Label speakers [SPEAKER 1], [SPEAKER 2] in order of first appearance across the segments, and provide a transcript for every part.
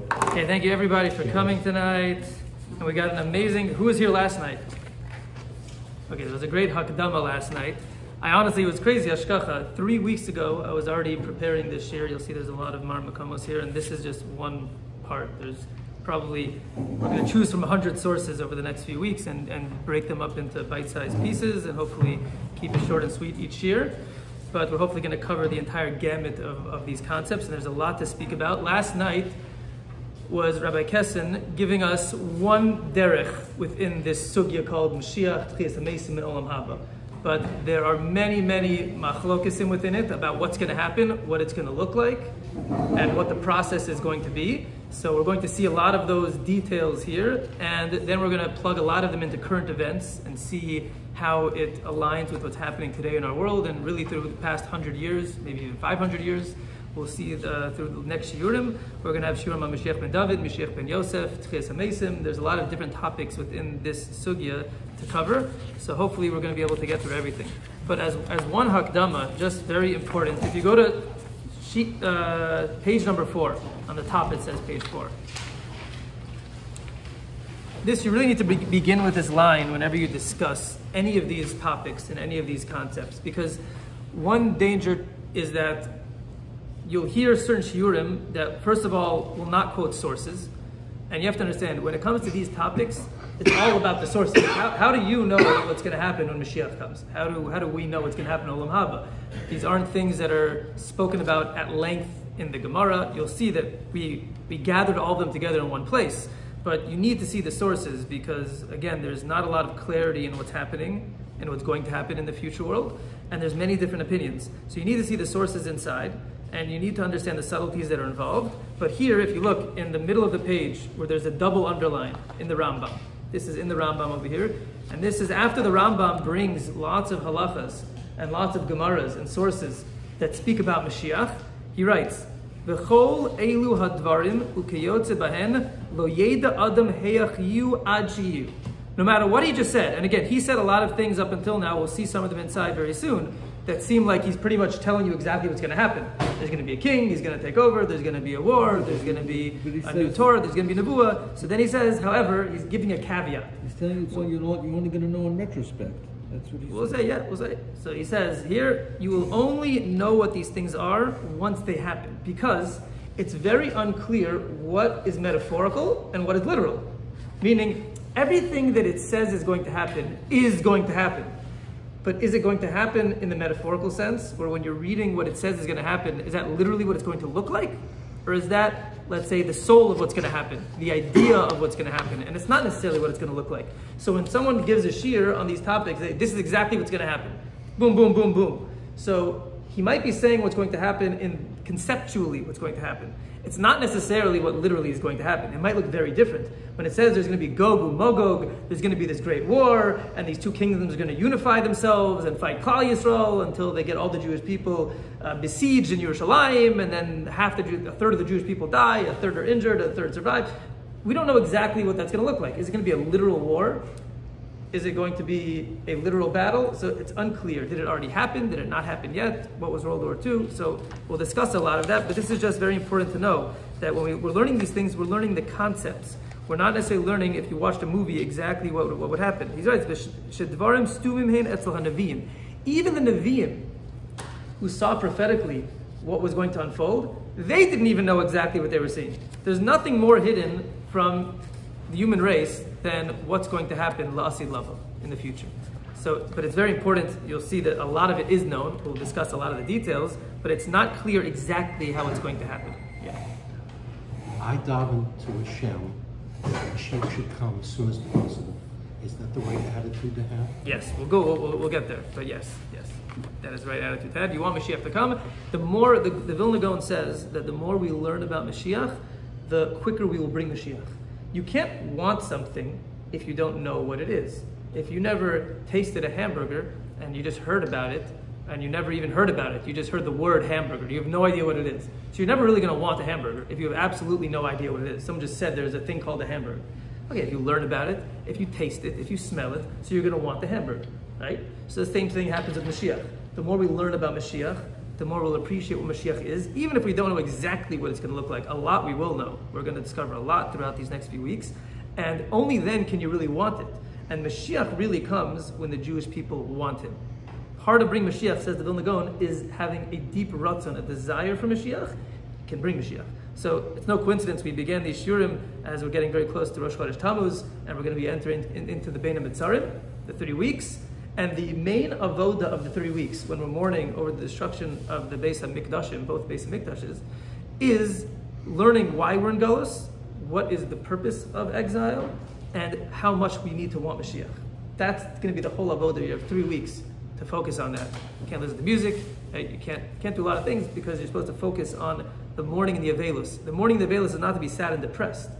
[SPEAKER 1] Okay, thank you everybody for coming tonight. And we got an amazing. Who was here last night? Okay, there was a great Hakdama last night. I honestly, it was crazy, Ashkacha. Three weeks ago, I was already preparing this year. You'll see there's a lot of Mar Makamos here, and this is just one part. There's probably, we're going to choose from 100 sources over the next few weeks and, and break them up into bite sized pieces and hopefully keep it short and sweet each year. But we're hopefully going to cover the entire gamut of, of these concepts, and there's a lot to speak about. Last night, was Rabbi Kessin giving us one derech within this sugya called Mashiach Tchias HaMesim and Olam Haba. But there are many, many machlokesim within it about what's going to happen, what it's going to look like, and what the process is going to be. So we're going to see a lot of those details here, and then we're going to plug a lot of them into current events and see how it aligns with what's happening today in our world and really through the past 100 years, maybe even 500 years. We'll see the, through the next Shiurim. We're going to have Shiurim on Mashiach ben David, Mashiach ben Yosef, Tchias HaMesim. There's a lot of different topics within this sugya to cover. So hopefully we're going to be able to get through everything. But as, as one hakdama, just very important, if you go to sheet, uh, page number four, on the top it says page four. This, you really need to be- begin with this line whenever you discuss any of these topics and any of these concepts. Because one danger is that you'll hear certain shiurim that, first of all, will not quote sources. And you have to understand, when it comes to these topics, it's all about the sources. How, how do you know what's going to happen when Mashiach comes? How do, how do we know what's going to happen in Olam Haba? These aren't things that are spoken about at length in the Gemara. You'll see that we, we gathered all of them together in one place. But you need to see the sources because, again, there's not a lot of clarity in what's happening and what's going to happen in the future world. And there's many different opinions. So you need to see the sources inside and you need to understand the subtleties that are involved. But here, if you look in the middle of the page where there's a double underline in the Rambam, this is in the Rambam over here, and this is after the Rambam brings lots of halachas and lots of gemaras and sources that speak about Mashiach. He writes, "V'chol elu hadvarim ukeyotze bahen lo yeda adam heyachiyu ad shiyu." No matter what he just said, and again, he said a lot of things up until now. We'll see some of them inside very soon that seem like he's pretty much telling you exactly what's going to happen. There's going to be a king, he's going to take over, there's going to be a war, there's going to be a new Torah, there's going to be Nebuah. So then he says, however, he's giving a caveat.
[SPEAKER 2] He's telling you something you're, not, you're only going to know in retrospect. That's what he's
[SPEAKER 1] We'll say, yeah, we'll say. So he says, here, you will only know what these things are once they happen, because it's very unclear what is metaphorical and what is literal. Meaning, everything that it says is going to happen is going to happen. But is it going to happen in the metaphorical sense, where when you're reading what it says is going to happen, is that literally what it's going to look like? Or is that, let's say, the soul of what's going to happen, the idea of what's going to happen? And it's not necessarily what it's going to look like. So when someone gives a shiur on these topics, they, this is exactly what's going to happen. Boom, boom, boom, boom. So he might be saying what's going to happen in conceptually what's going to happen. It's not necessarily what literally is going to happen. It might look very different. When it says there's going to be Gog and Magog, there's going to be this great war, and these two kingdoms are going to unify themselves and fight Klal Yisrael until they get all the Jewish people uh, besieged in Yerushalayim, and then half the Jew- a third of the Jewish people die, a third are injured, a third survive. We don't know exactly what that's going to look like. Is it going to be a literal war? Is it going to be a literal battle? So it's unclear. Did it already happen? Did it not happen yet? What was World War II? So we'll discuss a lot of that, but this is just very important to know that when we, we're learning these things, we're learning the concepts. We're not necessarily learning, if you watched a movie, exactly what, what would happen. He's right. Even the Nevi'im, who saw prophetically what was going to unfold, they didn't even know exactly what they were seeing. There's nothing more hidden from the human race than what's going to happen la'asi lava in the future. So, but it's very important. You'll see that a lot of it is known. We'll discuss a lot of the details, but it's not clear exactly how it's going to happen. Yeah.
[SPEAKER 3] I daven to Hashem that Mashiach should come as soon as possible. Is that the right attitude to have?
[SPEAKER 1] Yes, we'll go. We'll, we'll, we'll get there. But yes, yes, that is the right attitude to have. You want Mashiach to come. The more the, the Vilna Gaon says that the more we learn about Mashiach, the quicker we will bring Mashiach. You can't want something if you don't know what it is. If you never tasted a hamburger and you just heard about it, and you never even heard about it, you just heard the word hamburger, you have no idea what it is. So you're never really going to want a hamburger if you have absolutely no idea what it is. Someone just said there's a thing called a hamburger. Okay, if you learn about it, if you taste it, if you smell it, so you're going to want the hamburger, right? So the same thing happens with Mashiach. The more we learn about Mashiach, the more we'll appreciate what Mashiach is, even if we don't know exactly what it's going to look like. A lot we will know. We're going to discover a lot throughout these next few weeks. And only then can you really want it. And Mashiach really comes when the Jewish people want him. Hard to bring Mashiach, says the Vilna Gaon, is having a deep ratzon, a desire for Mashiach, can bring Mashiach. So it's no coincidence we began these shurim as we're getting very close to Rosh Chodesh Tammuz, and we're going to be entering in, into the Bein HaMetzarim, the 30 weeks. And the main avoda of the three weeks, when we're mourning over the destruction of the Beis HaMikdashim, both Beis HaMikdashes, is learning why we're in Galus, what is the purpose of exile, and how much we need to want Mashiach. That's going to be the whole avoda. You have three weeks to focus on that. You can't listen to music. Eh, you can't can't do a lot of things because you're supposed to focus on the mourning and the avelus. The mourning and the avelus is not to be sad and depressed.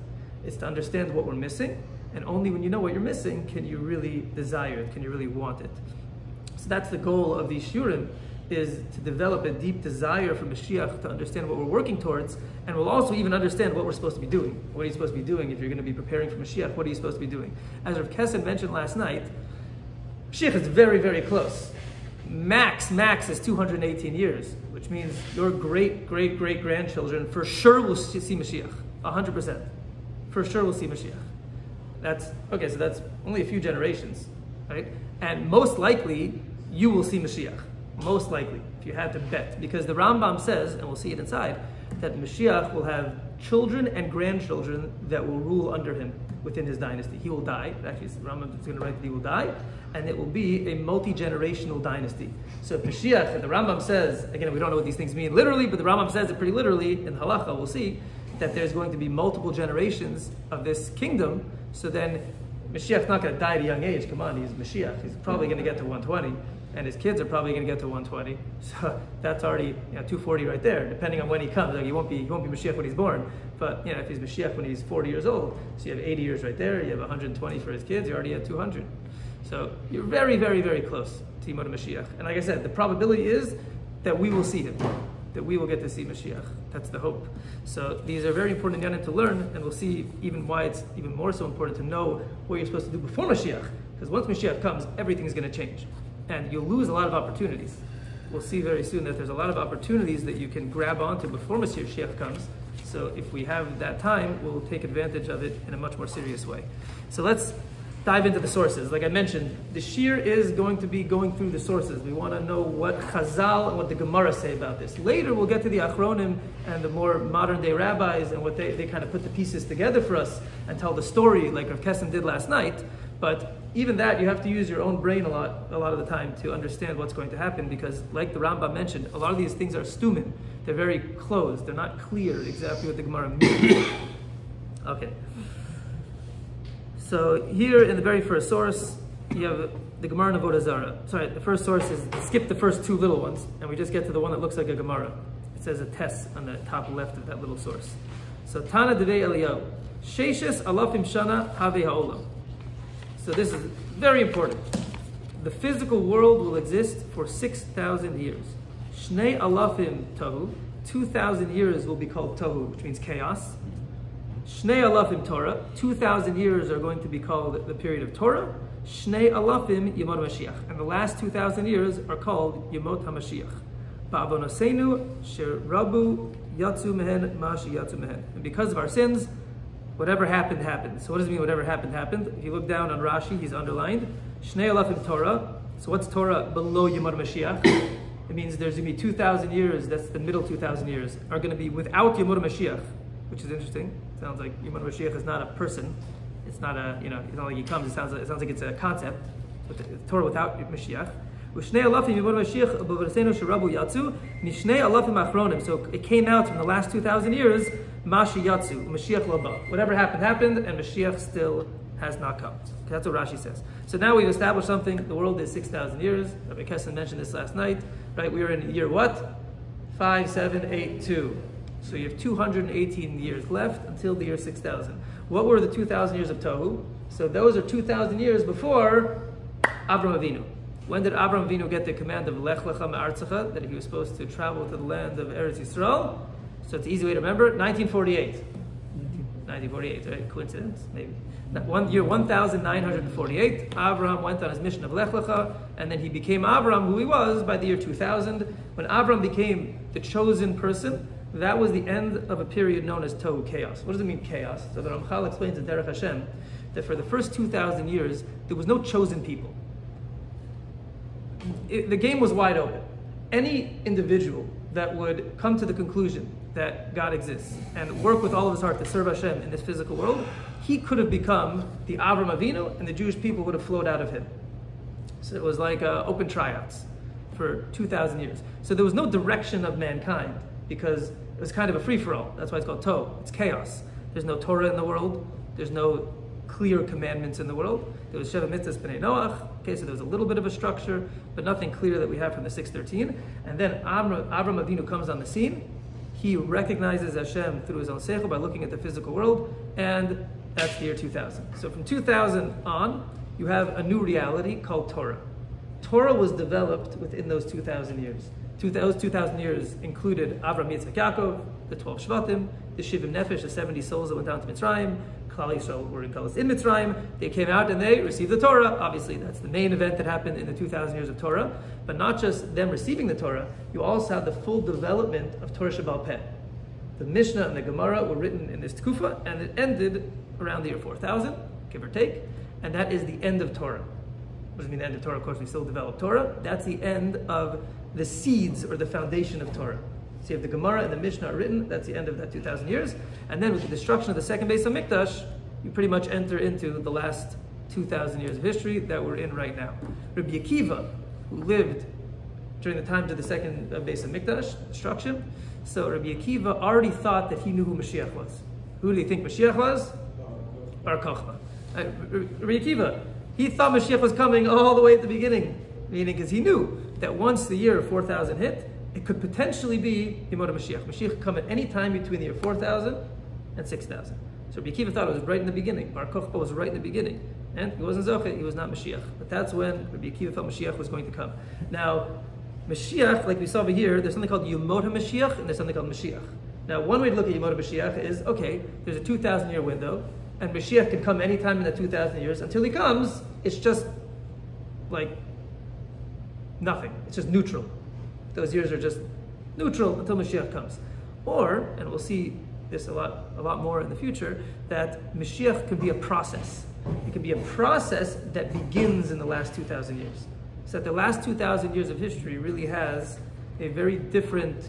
[SPEAKER 1] It's to understand what we're missing, and only when you know what you're missing can you really desire it, can you really want it. So that's the goal of these shurim, is to develop a deep desire for Mashiach to understand what we're working towards, and we'll also even understand what we're supposed to be doing. What are you supposed to be doing if you're going to be preparing for Mashiach? What are you supposed to be doing? As Rav Kessin mentioned last night, Mashiach is very, very close. Max, max is 218 years, which means your great, great, great grandchildren for sure will see Mashiach. 100%. For sure will see Mashiach. That's, okay, so that's only a few generations, right? And most likely, you will see Mashiach. Most likely, if you had to bet. Because the Rambam says, and we'll see it inside, that Mashiach will have children and grandchildren that will rule under him within his dynasty. He will die. Actually, Rambam is going to write that he will die, and it will be a multi generational dynasty. So Mashiach, the Rambam says, again, we don't know what these things mean literally, but the Rambam says it pretty literally in Halacha, we'll see that there's going to be multiple generations of this kingdom. So then Mashiach's not going to die at a young age. Come on, he's Mashiach. He's probably going to get to 120 and his kids are probably going to get to 120. So that's already you know, 240 right there, depending on when he comes. Like he won't be he won't be Mashiach when he's born, but you know if he's Mashiach when he's 40 years old, so you have 80 years right there. You have 120 for his kids. You already have 200. So you're very, very, very close to Yimot Mashiach. And like I said, the probability is that we will see him, that we will get to see Mashiach. That's the hope. So these are very important yanim to learn, and we'll see even why it's even more so important to know what you're supposed to do before Mashiach. Because once Mashiach comes, everything's going to change and you'll lose a lot of opportunities. We'll see very soon that there's a lot of opportunities that you can grab onto before Mashiach comes. So if we have that time, we'll take advantage of it in a much more serious way. So let's dive into the sources. Like I mentioned, the shiur is going to be going through the sources. We want to know what Chazal and what the Gemara say about this. Later, we'll get to the Achronim and the more modern day rabbis and what they, they kind of put the pieces together for us and tell the story like Rav Kessin did last night. But even that, you have to use your own brain a lot, a lot of the time to understand what's going to happen because, like the Rambam mentioned, a lot of these things are stumin. They're very closed. They're not clear exactly what the Gemara means. okay. So here in the very first source, you have the Gemara Avodah Zarah. Sorry, the first source is skip the first two little ones, and we just get to the one that looks like a Gemara. It says a test on the top left of that little source. So Tana Devei Eliyahu, Sheshes Alafim Shana Have Ha'olam. So this is very important. The physical world will exist for 6,000 years. Shnei alafim tahu, 2,000 years will be called tahu, which means chaos. Shnei alafim Torah, 2,000 years are going to be called the period of Torah. Shnei alafim Yemot Mashiach. And the last 2,000 years are called Yemot HaMashiach. Ba'avonosenu sherabu yatsu mehen mashi yatsu mehen. And because of our sins, whatever happened, happened. So what does it mean, whatever happened, happened? If you look down on Rashi, he's underlined. Shnei alafim Torah. So what's Torah below Yemot Mashiach? It means there's going to be 2,000 years, that's the middle 2,000 years, are going to be without Yemot Mashiach, which is interesting. Sounds like Yemot Mashiach is not a person. It's not a, you know, it's not like he comes, it sounds, it sounds like it's a concept. With the, Torah without Mashiach. So it came out from the last 2,000 years Mashi Yatsu, Mashiach Laba. Whatever happened, happened, and Mashiach still has not come. That's what Rashi says. So now we've established something. The world is 6,000 years. Rabbi Kessin mentioned this last night. Right? We are in year what? 5782. So you have 218 years left until the year 6000. What were the 2,000 years of Tohu? So those are 2,000 years before Avram Avinu. When did Avram Avinu get the command of Lech Lecha Me'artzacha, that he was supposed to travel to the land of Eretz Yisrael? So it's an easy way to remember 1948. 1948, right? Coincidence? Maybe. One year 1948, Avram went on his mission of Lech Lecha, and then he became Avram, who he was, by the year 2000. When Avram became the chosen person, that was the end of a period known as Tohu chaos. What does it mean chaos? So the Ramchal explains in Derech Hashem that for the first 2,000 years, there was no chosen people. It, the game was wide open. Any individual that would come to the conclusion that God exists and work with all of his heart to serve Hashem in this physical world, he could have become the Avram Avinu, and the Jewish people would have flowed out of him. So it was like uh, open tryouts for 2,000 years. So there was no direction of mankind because it was kind of a free for all. That's why it's called Toh. It's chaos. There's no Torah in the world. There's no clear commandments in the world. There was Sheva Mitzvahs B'nai Noach. Okay, so there was a little bit of a structure, but nothing clear that we have from the 613. And then Avram, Avram Avinu comes on the scene. He recognizes Hashem through his own seichel by looking at the physical world, and that's the year 2000. So from 2000 on, you have a new reality called Torah. Torah was developed within those 2,000 years. Two, those 2,000 years included Avram Yitzchak Yaakov, the 12 Shvatim, the Shivim Nefesh, the 70 souls that went down to Mitzrayim, Klal Yisrael were in Kalas in Mitzrayim. They came out and they received the Torah. Obviously, that's the main event that happened in the 2,000 years of Torah. But not just them receiving the Torah, you also have the full development of Torah Shabbal Peh. The Mishnah and the Gemara were written in this Tkufa, and it ended around the year 4000, give or take, and that is the end of Torah. What does it mean the end of Torah? Of course, we still develop Torah. That's the end of the seeds or the foundation of Torah. So you have the Gemara and the Mishnah are written, that's the end of that 2,000 years. And then with the destruction of the second base of HaMikdash, you pretty much enter into the last 2,000 years of history that we're in right now. Rabbi Akiva, who lived during the times of the second base of HaMikdash destruction, so Rabbi Akiva already thought that he knew who Mashiach was. Who do you think Mashiach was? Bar Kochba. Uh, Rabbi Akiva, he thought Mashiach was coming all the way at the beginning, meaning because he knew that once the year 4000 hit, it could potentially be Yemot Mashiach. Mashiach could come at any time between the year 4000 and 6000. So Rabbi Akiva thought it was right in the beginning. Bar Kochba was right in the beginning. And he wasn't Zoche, he was not Mashiach. But that's when Rabbi Akiva thought Mashiach was going to come. Now, Mashiach, like we saw over here, there's something called Yemot Mashiach and there's something called Mashiach. Now, one way to look at Yemot Mashiach is okay, there's a 2,000 year window, and Mashiach can come anytime in the 2,000 years. Until he comes, it's just like nothing. It's just neutral. Those years are just neutral until Mashiach comes. Or, and we'll see this a lot, a lot more in the future, that Mashiach could be a process. It could be a process that begins in the last 2,000 years. So that the last 2,000 years of history really has a very different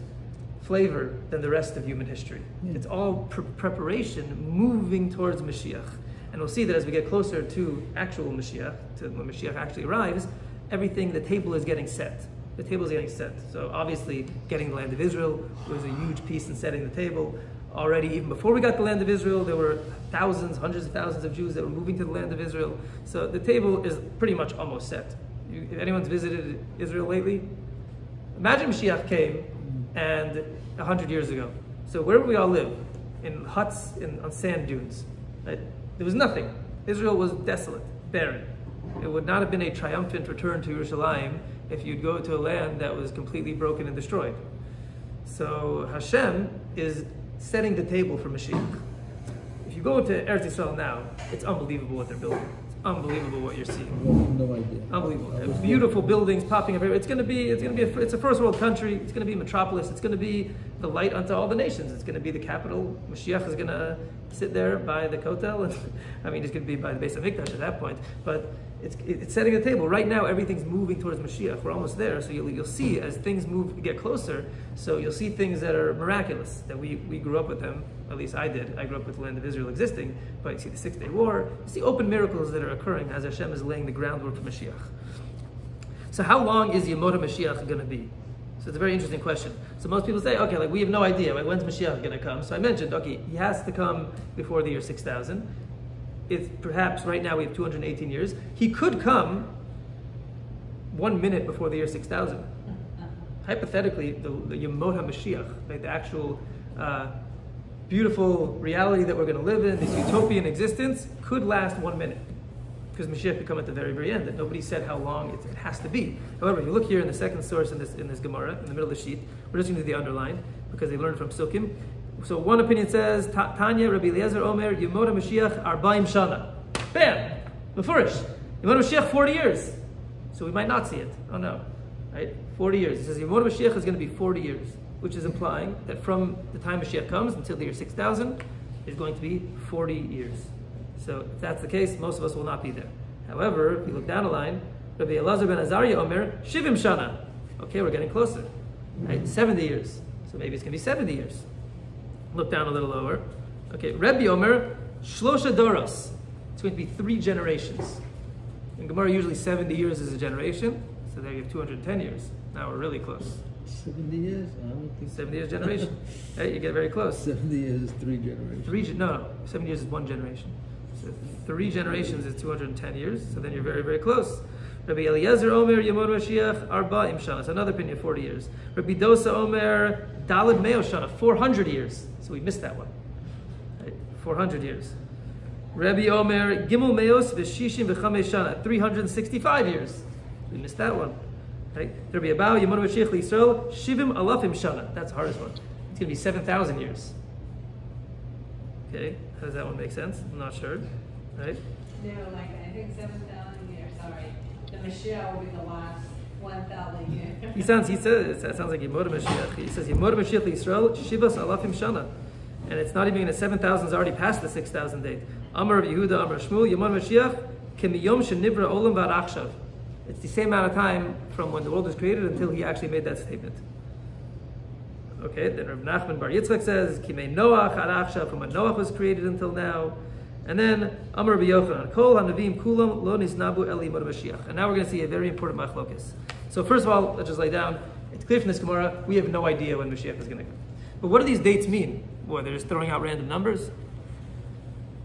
[SPEAKER 1] flavor than the rest of human history. Yeah. It's all pre- preparation moving towards Mashiach. And we'll see that as we get closer to actual Mashiach, to when Mashiach actually arrives, everything, the table is getting set. The table is getting set. So obviously, getting the land of Israel was a huge piece in setting the table. Already, even before we got the land of Israel, there were thousands, hundreds of thousands of Jews that were moving to the land of Israel. So the table is pretty much almost set. You, if anyone's visited Israel lately, imagine Mashiach came and 100 years ago. So where would we all live? In huts in, on sand dunes. Right? There was nothing. Israel was desolate, barren. It would not have been a triumphant return to Jerusalem if you'd go to a land that was completely broken and destroyed. So Hashem is setting the table for Mashiach. If you go to Eretz Yisrael now, it's unbelievable what they're building It's unbelievable what you're seeing.
[SPEAKER 2] No idea.
[SPEAKER 1] Unbelievable. Beautiful buildings popping up everywhere. It's going to be. It's going to be. A, it's a first world country. It's going to be a metropolis. It's going to be the light unto all the nations. It's going to be the capital. Mashiach is going to sit there by the Kotel, and I mean, it's going to be by the base of Mikdash at that point. But it's, it's setting the table. Right now, everything's moving towards Mashiach. We're almost there. So you'll, you'll see as things move, get closer. So you'll see things that are miraculous that we, we grew up with them. At least I did. I grew up with the land of Israel existing. But you see the Six Day War. You see open miracles that are occurring as Hashem is laying the groundwork for Mashiach. So how long is Yemot Mashiach going to be? So it's a very interesting question. So most people say, okay, like we have no idea. Like, when's Mashiach going to come? So I mentioned, okay, he has to come before the year 6000 it's perhaps right now we have 218 years. He could come one minute before the year 6000. Hypothetically, the, the Yemot HaMashiach, like the actual uh, beautiful reality that we're going to live in, this utopian existence, could last one minute. Because Mashiach could come at the very, very end. That nobody said how long it, it, has to be. However, if you look here in the second source in this in this Gemara, in the middle of the sheet, we're just going to do the underline because they learned from Sukkim So one opinion says, Tanya, Rabbi Eliezer Omer, Yemot Mashiach, Arbaim Shana. Bam! Mefurish. Yemot Mashiach, 40 years. So we might not see it. Oh no. Right? 40 years. It says Yemot Mashiach is going to be 40 years, which is implying that from the time Mashiach comes until the year 6000 is going to be 40 years. So if that's the case, most of us will not be there. However, if you look down the line, Rabbi Elazar ben Azariah Omer, Shivim Shana. Okay, we're getting closer. Right? 70 years. So maybe it's going to be 70 years. Look down a little lower. Okay, Rabbi Omer, Shlosha Doros. It's going to be three generations. In Gemara, usually 70 years is a generation, so there you have 210 years. Now we're really close.
[SPEAKER 2] Seventy years? I don't think.
[SPEAKER 1] 70 years generation. Hey, you get very close.
[SPEAKER 2] Seventy years is three generations.
[SPEAKER 1] Three, no, no, 70 years is one generation. So three generations is 210 years, so then you're very, very close. Rabbi Eliezer Omer Yemot Mashiach Arba'im Shanas. Another opinion, 40 years. Rabbi Dosa Omer Dalid Meo Shana, 400 years. So we missed that one. Right? 400 years. Rabbi Omer Gimel Meos V'Shishim V'Chamei Shana, 365 years. We missed that one. Right? Rabbi Abau Yemot Mashiach Liso Shivim Alafim Shana. That's the hardest one. It's going to be 7,000 years. Okay, how does that one make sense? I'm not sure. Right?
[SPEAKER 4] No, like I think 7,000
[SPEAKER 1] he sounds. He says that sounds like Yemod Mashiach. He says Yemod Mashiach Yisrael Shivas Alafim Shana, and it's not even in the seven thousand is already past the six thousand date. Amar of Yehuda, Amar Shmuel, Yemod Mashiach Kemiyom Shenivra Olam Varachshav. It's the same amount of time from when the world was created until he actually made that statement. Okay, then Rav Nachman Bar Yitzchak says Kimei Noach Arachshav from when Noach was created until now. And then Amar Rabbi Yochanan, Kol Hanavim Kulam Lo Nisnabu Eli Mashiach. And now we're going to see a very important machlokas. So first of all, let's just lay down. It's clear from this Gemara, we have no idea when Mashiach is going to come. But what do these dates mean? Well, they're just throwing out random numbers.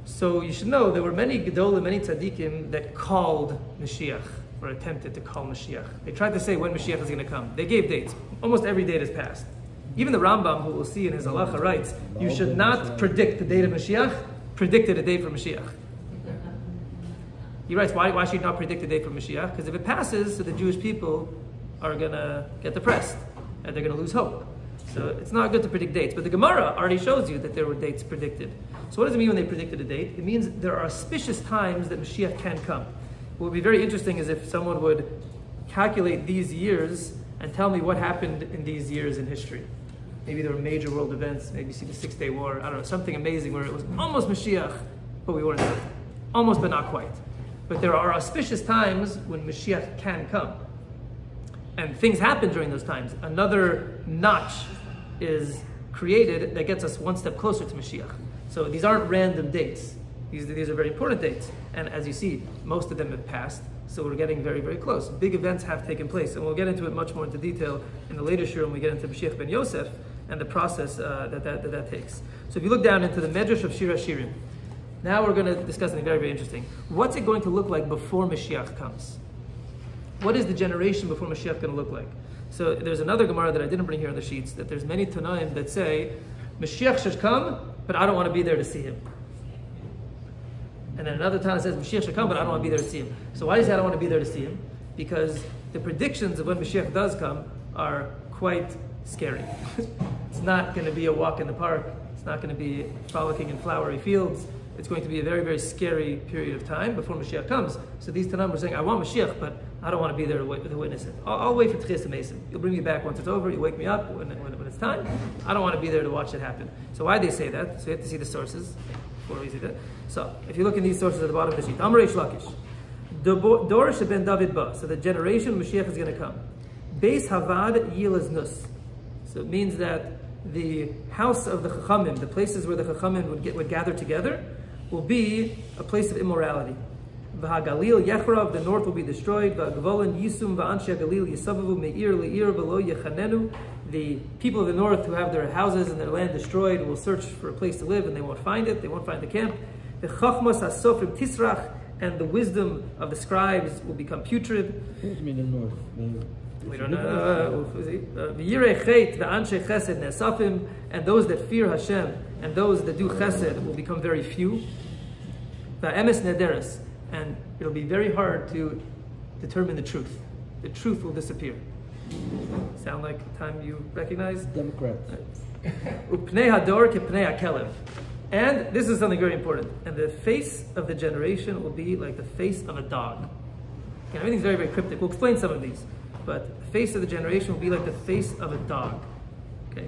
[SPEAKER 1] So you should know there were many Gedolim, many tzaddikim that called Mashiach or attempted to call Mashiach. They tried to say when Mashiach is going to come. They gave dates. Almost every date has passed. Even the Rambam, who we'll see in his halacha, writes, you should not predict the date of Mashiach, predicted a date for Mashiach. He writes, why, why should you not predict a date for Mashiach? Because if it passes, so the Jewish people are going to get depressed and they're going to lose hope. So it's not good to predict dates. But the Gemara already shows you that there were dates predicted. So what does it mean when they predicted a date? It means there are auspicious times that Mashiach can come. What would be very interesting is if someone would calculate these years and tell me what happened in these years in history. Maybe there were major world events, maybe see the Six Day War, I don't know, something amazing where it was almost Mashiach, but we weren't there. Almost, but not quite. But there are auspicious times when Mashiach can come. And things happen during those times. Another notch is created that gets us one step closer to Mashiach. So these aren't random dates. These, these are very important dates. And as you see, most of them have passed. So we're getting very, very close. Big events have taken place. And we'll get into it much more into detail in the later shiur when we get into Mashiach ben Yosef and the process uh, that, that, that that takes. So if you look down into the Medrash of Shira Shirim, now we're going to discuss something very, very interesting. What's it going to look like before Mashiach comes? What is the generation before Mashiach going to look like? So there's another Gemara that I didn't bring here on the sheets, that there's many Tanaim that say, Mashiach should come, but I don't want to be there to see him. And then another Tana says, Mashiach should come, but I don't want to be there to see him. So why does he say I don't want to be there to see him? Because the predictions of when Mashiach does come are quite scary. it's not going to be a walk in the park. It's not going to be frolicking in flowery fields. It's going to be a very, very scary period of time before Mashiach comes. So these Tanam are saying, I want Mashiach, but I don't want to be there to, witness it. I'll, I'll wait for Tchias Mason. You'll bring me back once it's over. You wake me up when, when, when it's time. I don't want to be there to watch it happen. So why they say that? So you have to see the sources before we see that. So if you look in these sources at the bottom of the sheet, Amr Reish Lakish, Dorish ben David ba. So the generation Mashiach is going to come. Beis Havad Yilaz Nus. So it means that the house of the Chachamim, the places where the Chachamim would, get, would gather together, will be a place of immorality. V'hagalil Yechrav, the north will be destroyed. V'agvolin Yisum v'anshe Galil Yisavavu Meir Leir V'lo Yechanenu. The people of the north who have their houses and their land destroyed will search for a place to live and they won't find it. They won't find the camp. The Chachmas HaSofrim Tisrach and the wisdom of the scribes will become putrid.
[SPEAKER 2] What does it mean in north? The-
[SPEAKER 1] We don't know. Uh, V'yirei chet v'anshe chesed ne'asafim, and those that fear Hashem and those that do chesed will become very few. V'emes nederes, and it'll be very hard to determine the truth. The truth will disappear. Sound like a time you recognize?
[SPEAKER 2] Democrats.
[SPEAKER 1] Upnei hador kepnei hakelev. And this is something very important. And the face of the generation will be like the face of a dog. Okay, everything's very, very cryptic. We'll explain some of these. But the face of the generation will be like the face of a dog. Okay.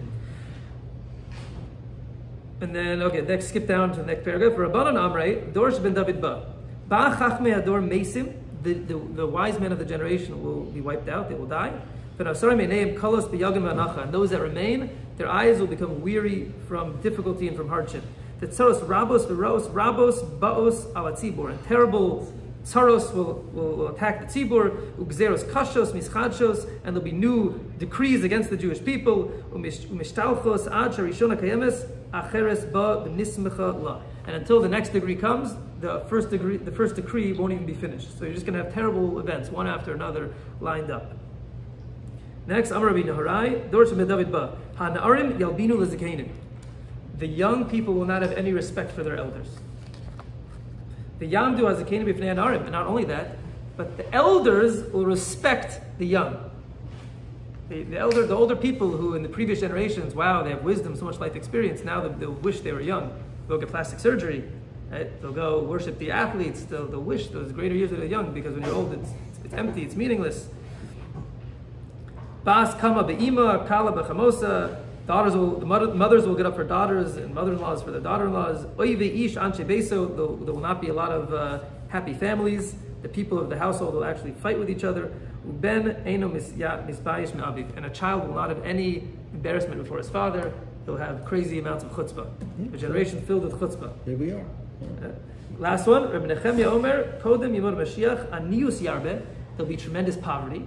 [SPEAKER 1] And then, okay, next, skip down to the next paragraph. Rabbanan Amrei, Dorsh ben David Ba. Ba chachme ador mesim. The, the, the wise men of the generation will be wiped out, they will die. And those that remain, their eyes will become weary from difficulty and from hardship. The tsaros rabos veros rabos baos alatzibor. And terrible tsaros will, will, attack the tzibor, ugzeros kashos mischadshos, and there'll be new decrees against the Jewish people. Umishtalchos ad sharishona kayemes acheres ba b'nismecha la. And until the next degree comes, the first degree, the first decree won't even be finished. So you're just going to have terrible events, one after another, lined up. Next, Amar Rabbi Naharai, Dorsh David Ba, Hana'arim Yalbinu Lezakanim. The young people will not have any respect for their elders. The Yamdu Hazakanim Bifnei Anarim. And not only that, but the elders will respect the young. The, the, elder, the older people who in the previous generations, wow, they have wisdom, so much life experience, now they'll, they'll wish they were young. They'll get plastic surgery. Right? They'll go worship the athletes. They'll, they'll wish those greater years of the young because when you're old, it's, it's empty, it's meaningless. Bas kama be'ima, kala be'chamosa. Daughters will, the mother, mothers will get up for daughters and mother-in-laws for their daughter-in-laws. Oive ish beso. There will not be a lot of uh, happy families. The people of the household will actually fight with each other. Ben eno misbayish me'aviv. And a child will not have any embarrassment before his father. He'll have crazy amounts of chutzpah. A generation filled with chutzpah.
[SPEAKER 2] There we are.
[SPEAKER 1] Uh, last one, Rabbi Nechemia Omer, Kodem Yimod Mashiach, Anius Yarbe. There'll be tremendous poverty.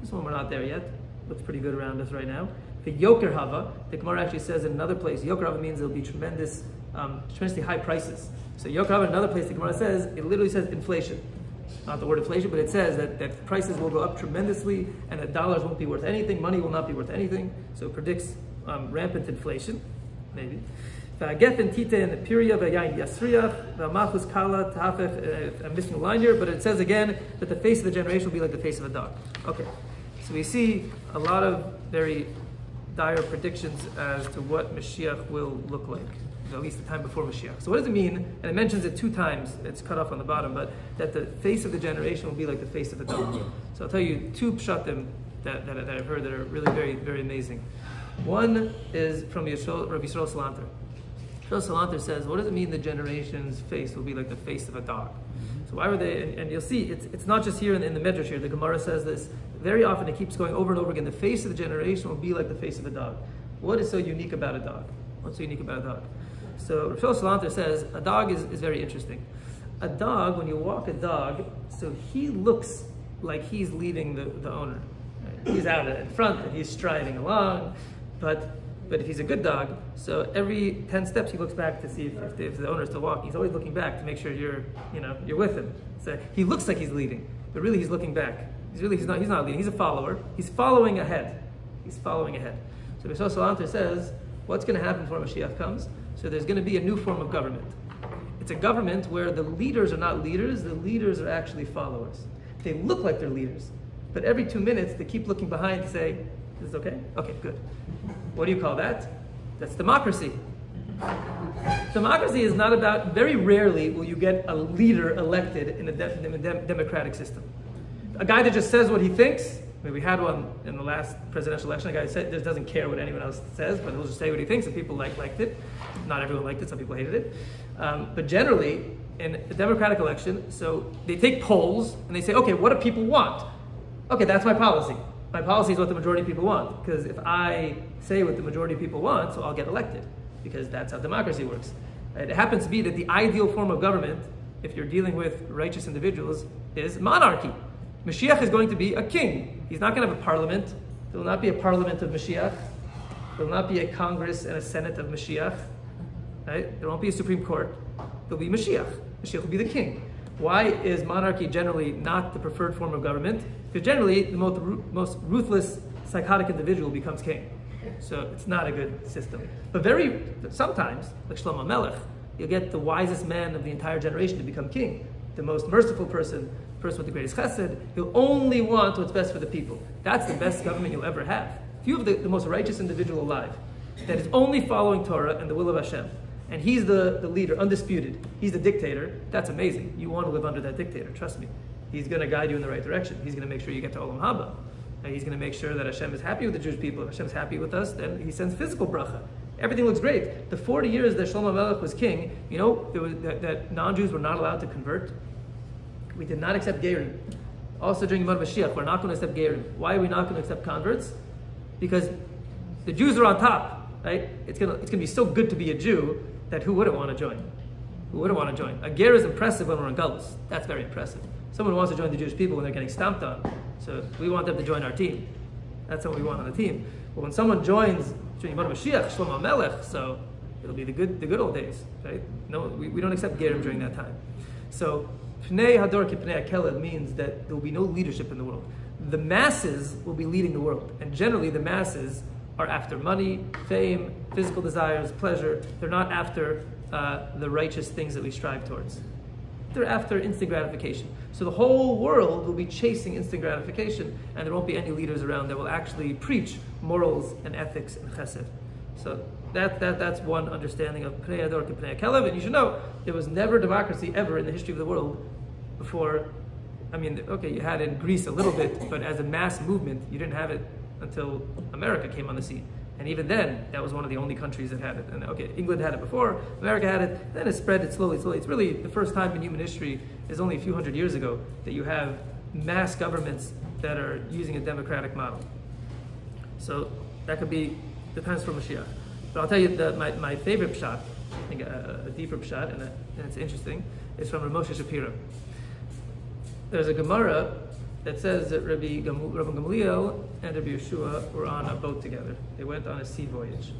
[SPEAKER 1] This one we're not there yet. Looks pretty good around us right now. The Yoker Hava, the Gemara actually says in another place, Yoker Hava means there'll be tremendous, um, tremendously high prices. So Yoker Hava, another place, the Gemara says, it literally says inflation. Not the word inflation, but it says that, that prices will go up tremendously and that dollars won't be worth anything, money will not be worth anything. So it predicts um, rampant inflation, maybe. V'agefen tite in the period v'yayin yasriach v'amachus kala tahafef. I'm missing a line here, but it says again that the face of the generation will be like the face of a dog. Okay, so we see a lot of very dire predictions as to what Mashiach will look like, at least the time before Mashiach. So what does it mean? And it mentions it two times. It's cut off on the bottom, but that the face of the generation will be like the face of a dog. So I'll tell you two pshatim that, that, that I've heard that are really very very amazing. One is from Yisrael, Rabbi Yisrael Salanter. Yisrael Salanter says, what does it mean the generation's face will be like the face of a dog? So why were they, and, you'll see, it's, it's not just here in, in the Medrash here, the Gemara says this, very often it keeps going over and over again, the face of the generation will be like the face of a dog. What is so unique about a dog? What's so unique about a dog? So Rav Salanter says, a dog is, is very interesting. A dog, when you walk a dog, so he looks like he's leading the, the owner. Right? He's out in front and he's striding along, but but if he's a good dog, so every ten steps he looks back to see if, if, the, if the owner's still walking. He's always looking back to make sure you're, you know, you're with him. So he looks like he's leading, but really he's looking back. He's really he's not he's not leading. He's a follower. He's following ahead. He's following ahead. So Bisol Salanter says, what's going to happen before Mashiach comes? So there's going to be a new form of government. It's a government where the leaders are not leaders. The leaders are actually followers. They look like they're leaders, but every two minutes they keep looking behind to say, "Is this okay? Okay, good." What do you call that? That's democracy. Democracy is not about, very rarely will you get a leader elected in a, de- de- democratic system. A guy that just says what he thinks, I mean, we had one in the last presidential election, a guy said, just doesn't care what anyone else says, but he'll just say what he thinks, and people like, liked it. Not everyone liked it, some people hated it. Um, but generally, in a democratic election, so they take polls and they say, okay, what do people want? Okay, that's my policy. My policy is what the majority of people want. Because if I say what the majority of people want, so I'll get elected. Because that's how democracy works. It happens to be that the ideal form of government, if you're dealing with righteous individuals, is monarchy. Mashiach is going to be a king. He's not going to have a parliament. There will not be a parliament of Mashiach. There will not be a Congress and a Senate of Mashiach. Right? There won't be a Supreme Court. There'll be Mashiach. Mashiach will be the king. Why is monarchy generally not the preferred form of government? Because generally, the most, most ruthless, psychotic individual becomes king. So it's not a good system. But very sometimes, like Shlomo Melech, you'll get the wisest man of the entire generation to become king. The most merciful person, the person with the greatest chesed, he'll only want what's best for the people. That's the best government you'll ever have. If you have the, the most righteous individual alive, that is only following Torah and the will of Hashem, and he's the, the leader, undisputed, he's the dictator, that's amazing. You want to live under that dictator, trust me. He's going to guide you in the right direction. He's going to make sure you get to Olam Haba. And he's going to make sure that Hashem is happy with the Jewish people. If Hashem's happy with us, then he sends physical bracha. Everything looks great. The 40 years that Shlomo Melech was king, you know, was, that, that non-Jews were not allowed to convert. We did not accept Gerim. Also during Yom Mashiach, we're not going to accept Gerim. Why are we not going to accept converts? Because the Jews are on top, right? It's going to, it's going to be so good to be a Jew that who wouldn't want to join? Who wouldn't want to join? A ger is impressive when we're in Galus. That's very impressive. Someone wants to join the Jewish people when they're getting stomped on. So we want them to join our team. That's what we want on the team. But when someone joins Mashiach, Shlomo Melech, so it'll be the good, the good old days, right? No, we, we don't accept gerim during that time. So Pnei Hador Kipnei Akeled means that there will be no leadership in the world. The masses will be leading the world, and generally the masses are after money, fame, physical desires, pleasure. They're not after uh, the righteous things that we strive towards. They're after instant gratification. So the whole world will be chasing instant gratification, and there won't be any leaders around that will actually preach morals and ethics and chesed. So that, that, that's one understanding of Pnei Ador to Pnei Kelev. And you should know, there was never democracy ever in the history of the world before. I mean, okay, you had in Greece a little bit, but as a mass movement, you didn't have it until America came on the scene. And even then, that was one of the only countries that had it. And okay, England had it before, America had it, then it spread it slowly, slowly. It's really the first time in human history is only a few hundred years ago that you have mass governments that are using a democratic model. So that could be, depends from Mashiach. But I'll tell you that my, my favorite pshat, I think a, a deeper pshat, and, a, and it's interesting, is from Moshe Shapiro. There's a Gemara that says that Rabbi, Gam- Rabbi Gamliel and Rabbi Yehoshua were on a boat together. They went on a sea voyage.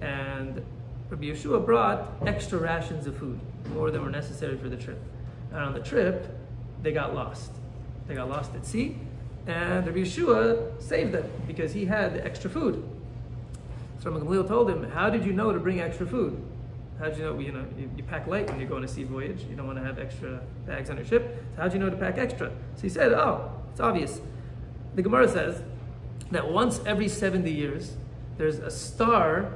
[SPEAKER 1] And Rabbi Yehoshua brought extra rations of food, more than were necessary for the trip. And on the trip, they got lost. They got lost at sea, and Rabbi Yehoshua saved them because he had extra food. So Rabbi Gamliel told him, How did you know to bring extra food? How did you know? You know, you, you, pack light when you go on a sea voyage. You don't want to have extra bags on your ship. So how did you know to pack extra? So he said, "Oh, it's obvious." The Gemara says that once every seventy years, there's a star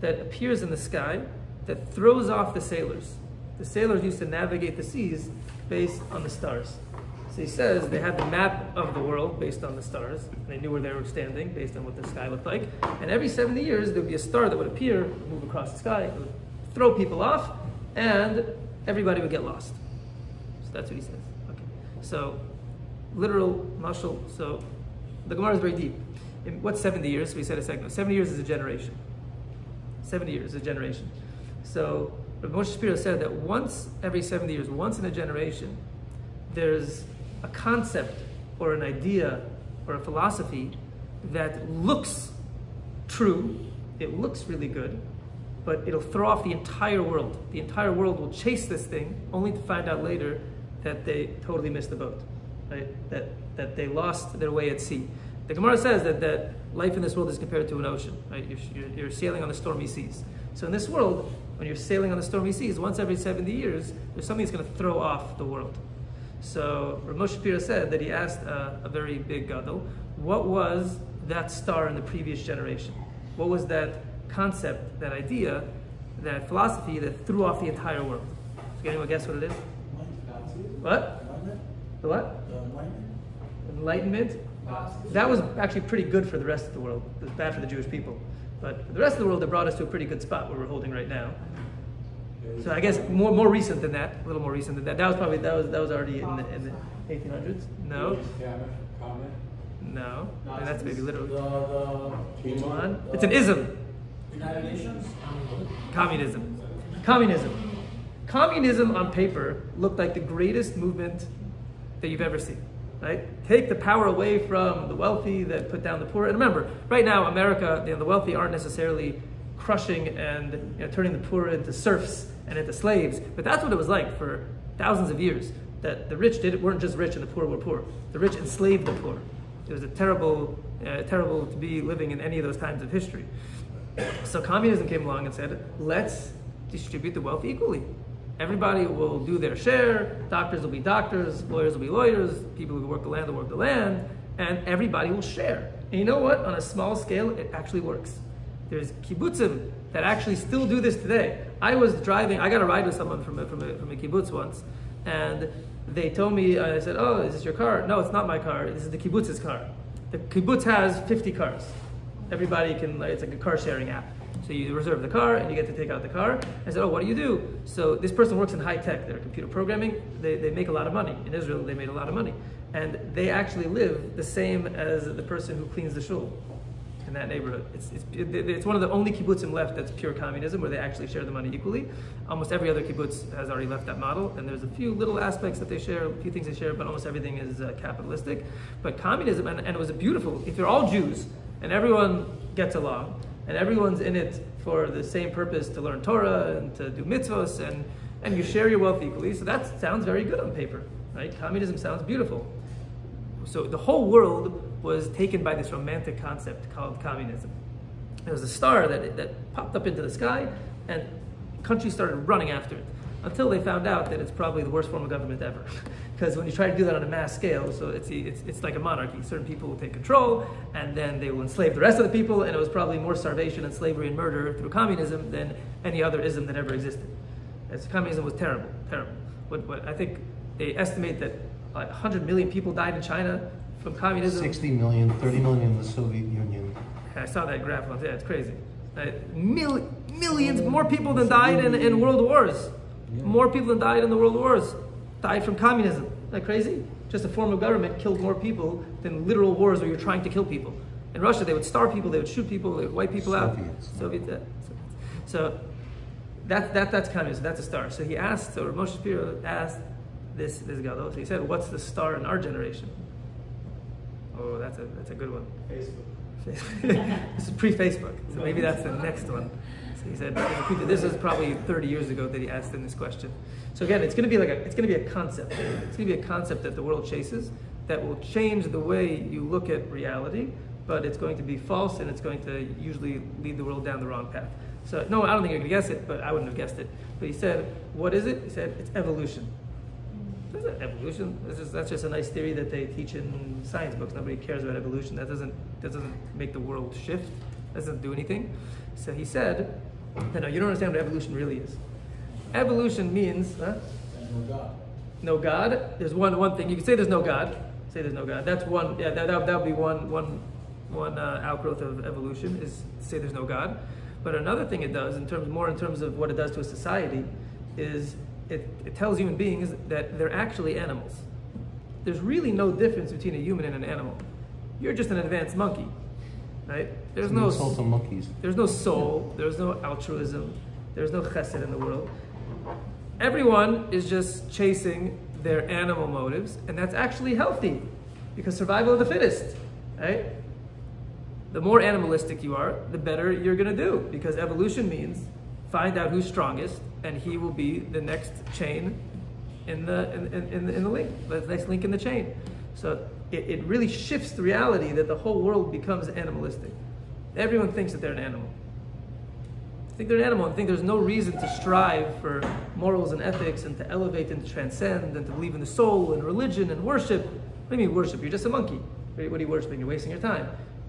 [SPEAKER 1] that appears in the sky that throws off the sailors. The sailors used to navigate the seas based on the stars. So he says they had the map of the world based on the stars. They knew where they were standing based on what the sky looked like. And every 70 years, there would be a star that would appear, move across the sky, throw people off, and everybody would get lost. So that's what he says. Okay. So, literal mashal. So, the Gemara is very deep. In, what's 70 years? We said a second ago. 70 years is a generation. 70 years is a generation. So, Rabbi Moshe Shapiro said that once every 70 years, once in a generation, there's a concept or an idea or a philosophy that looks true, it looks really good, but it'll throw off the entire world. The entire world will chase this thing only to find out later that they totally missed the boat, right? That, that they lost their way at sea. The Gemara says that, that life in this world is compared to an ocean, right? You're, you're, you're sailing on the stormy seas. So in this world, when you're sailing on the stormy seas, once every 70 years, there's something that's going to throw off the world. So Ramosh Shapiro said that he asked a, a very big gadol, what was that star in the previous generation? What was that concept, that idea, that philosophy that threw off the entire world. Can anyone guess what it is? What? The what? Enlightenment. That was actually pretty good for the rest of the world. It was bad for the Jewish people. But for the rest of the world, it brought us to a pretty good spot where we're holding right now. So I guess more more recent than that, a little more recent than that. That was probably that was that was already in the, in the 1800s. No. No. And that's maybe literally. It's an ism.
[SPEAKER 5] United Nations?
[SPEAKER 1] Communism. Communism. Communism on paper looked like the greatest movement that you've ever seen. Right? Take the power away from the wealthy that put down the poor. And remember, right now, America, you know, the wealthy aren't necessarily crushing and you know, turning the poor into serfs and into slaves, but that's what it was like for thousands of years. That the rich did, weren't just rich and the poor were poor. The rich enslaved the poor. It was a terrible, uh, terrible to be living in any of those times of history. So communism came along and said, let's distribute the wealth equally. Everybody will do their share. Doctors will be doctors. Lawyers will be lawyers. People who work the land will work the land. And everybody will share. And you know what? On a small scale, it actually works. There's kibbutzim that actually still do this today. I was driving, I got a ride with someone from a, from a, from a kibbutz once, and they told me, uh, I said, oh, is this your car? No, it's not my car. This is the kibbutz's car. The kibbutz has 50 cars. Everybody can, it's like a car sharing app. So you reserve the car and you get to take out the car. I said, oh, what do you do? So this person works in high tech. They're computer programming. They, they make a lot of money. In Israel, they made a lot of money. And they actually live the same as the person who cleans the shul in that neighborhood. It's, it's, it's one of the only kibbutzim left that's pure communism, where they actually share the money equally. Almost every other kibbutz has already left that model, and there's a few little aspects that they share, a few things they share, but almost everything is uh, capitalistic. But communism, and, and it was a beautiful, if you're all Jews, and everyone gets along, and everyone's in it for the same purpose to learn Torah and to do mitzvahs, and, and you share your wealth equally, so that sounds very good on paper, right? Communism sounds beautiful. So the whole world was taken by this romantic concept called communism. There was a star that, that popped up into the sky, and countries started running after it until they found out that it's probably the worst form of government ever. Because when you try to do that on a mass scale, so it's, it's, it's like a monarchy. Certain people will take control, and then they will enslave the rest of the people, and it was probably more starvation and slavery and murder through communism than any other ism that ever existed. As communism was terrible, terrible. What, what, I think they estimate that like 100 million people died in China from communism.
[SPEAKER 3] 60 million, 30 million in the Soviet Union.
[SPEAKER 1] I saw that graph once. Yeah, it's crazy. Uh, mil- millions more people than died in, in world wars. More people than died in the world wars died from communism. Isn't that crazy? Just a form of government killed more people than literal wars where you're trying to kill people. In Russia, they would starve people, they would shoot people, they would wipe people
[SPEAKER 3] Soviets.
[SPEAKER 1] out. Soviet, so that, that, that's communism. That's a star. So he asked, or Moshe Shapiro asked this, this Gadol. So he said, what's the star in our generation? Oh, that's a, that's a good one.
[SPEAKER 5] Facebook.
[SPEAKER 1] this is pre-Facebook, so maybe that's the next one. He said, this is probably 30 years ago that he asked him this question. So again, it's going to be like a, it's going to be a concept. It's going to be a concept that the world chases that will change the way you look at reality, but it's going to be false and it's going to usually lead the world down the wrong path. So no, I don't think you're going to guess it, but I wouldn't have guessed it. But he said, what is it? He said, it's evolution. That's not evolution. That's just, that's just a nice theory that they teach in science books. Nobody cares about evolution. That doesn't, that doesn't make the world shift. That doesn't do anything. So he said, no, no, you don't understand what evolution really is. Evolution means huh?
[SPEAKER 5] No God.
[SPEAKER 1] no God. There's one one thing you can say. There's no God. Say there's no God. That's one. Yeah, that that would be one one one uh, outgrowth of evolution is say there's no God. But another thing it does, in terms more in terms of what it does to a society, is it, it tells human beings that they're actually animals. There's really no difference between a human and an animal. You're just an advanced monkey, right? There's no
[SPEAKER 3] soul to monkeys.
[SPEAKER 1] there's no soul, there's no altruism, there's no chesed in the world. Everyone is just chasing their animal motives, and that's actually healthy because survival of the fittest, right? The more animalistic you are, the better you're gonna do because evolution means find out who's strongest, and he will be the next chain in the in, in, in the, in the link, the next link in the chain. So it, it really shifts the reality that the whole world becomes animalistic. Everyone thinks that they're an animal. Think they're an animal and think there's no reason to strive for morals and ethics and to elevate and to transcend and to believe in the soul and religion and worship. What do you mean worship? You're just a monkey. What are you worshiping? You're wasting your time.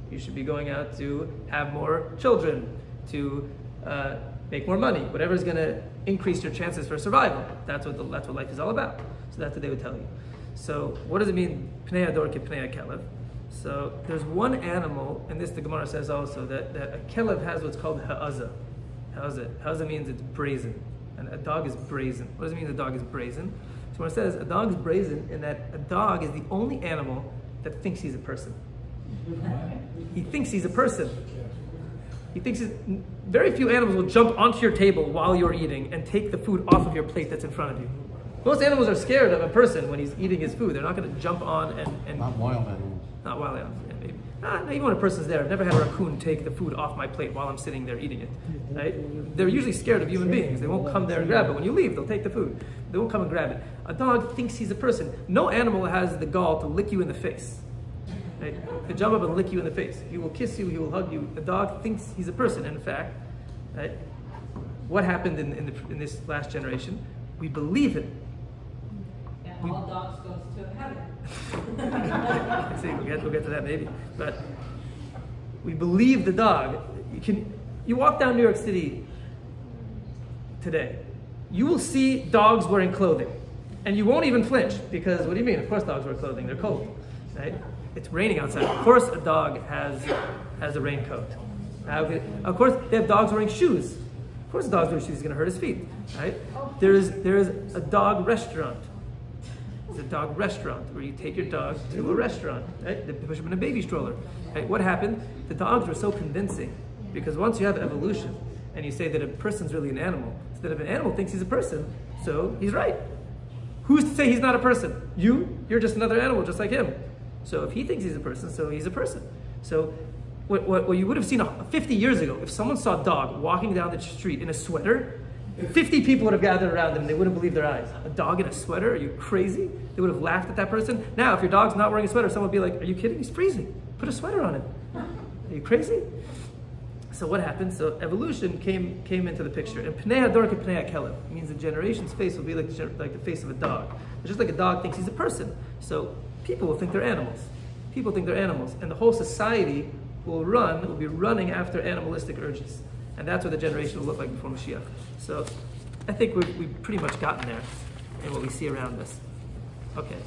[SPEAKER 1] You should be going out to have more children, to uh, make more money, whatever is going to increase your chances for survival. That's what, the, that's what life is all about. So that's what they would tell you. So what does it mean, pnei ador ke pnei? So there's one animal, and this the Gemara says also, that, that a kelev has what's called ha'aza. Ha'aza. Ha'aza means it's brazen. And a dog is brazen. What does it mean a dog is brazen? So when it says a dog is brazen, in that a dog is the only animal that thinks he's a person. He thinks he's a person. He thinks very few animals will jump onto your table while you're eating and take the food off of your plate that's in front of you. Most animals are scared of a person when he's eating his food. They're not going to jump on and, and
[SPEAKER 3] Not wild animals.
[SPEAKER 1] not wild animals. Yeah, maybe. Ah, even when a person's there, I've never had a raccoon take the food off my plate while I'm sitting there eating it. Right? They're usually scared of human beings. They won't come there and grab it. When you leave, they'll take the food. They won't come and grab it. A dog thinks he's a person. No animal has the gall to lick you in the face. Right? To jump up and lick you in the face. He will kiss you. He will hug you. A dog thinks he's a person. In fact, right? What happened in, in, the, in this last generation? We believe it.
[SPEAKER 4] All dogs goes to heaven.
[SPEAKER 1] See, we'll get, we'll get to that maybe. But we believe the dog. You can, You walk down New York City today, you will see dogs wearing clothing. And you won't even flinch because what do you mean? Of course dogs wear clothing, they're cold. Right? It's raining outside. Of course a dog has has a raincoat. Of course they have dogs wearing shoes. Of course a dog wearing shoes is gonna hurt his feet. Right? There is there is a dog restaurant. It's a dog restaurant where you take your dog to a restaurant, right? They push him in a baby stroller. Right? What happened? The dogs were so convincing because once you have evolution and you say that a person's really an animal, that if an animal thinks he's a person, so he's right. Who's to say he's not a person? You? You're just another animal, just like him. So if he thinks he's a person, so he's a person. So what, what, what you would have seen 50 years ago, if someone saw a dog walking down the street in a sweater, 50 people would have gathered around them. They wouldn't believe their eyes. A dog in a sweater? Are you crazy? They would have laughed at that person. Now, if your dog's not wearing a sweater, someone would be like, Are you kidding? He's freezing. Put a sweater on him. Are you crazy? So what happened? So evolution came came into the picture. And Pnei Hador Pnei Keleb means the generation's face will be like, like the face of a dog. Just like a dog thinks he's a person. So people will think they're animals. People think they're animals. And the whole society will run, will be running after animalistic urges. And that's what the generation will look like before Mashiach. So I think we've, we've pretty much gotten there in what we see around us. Okay.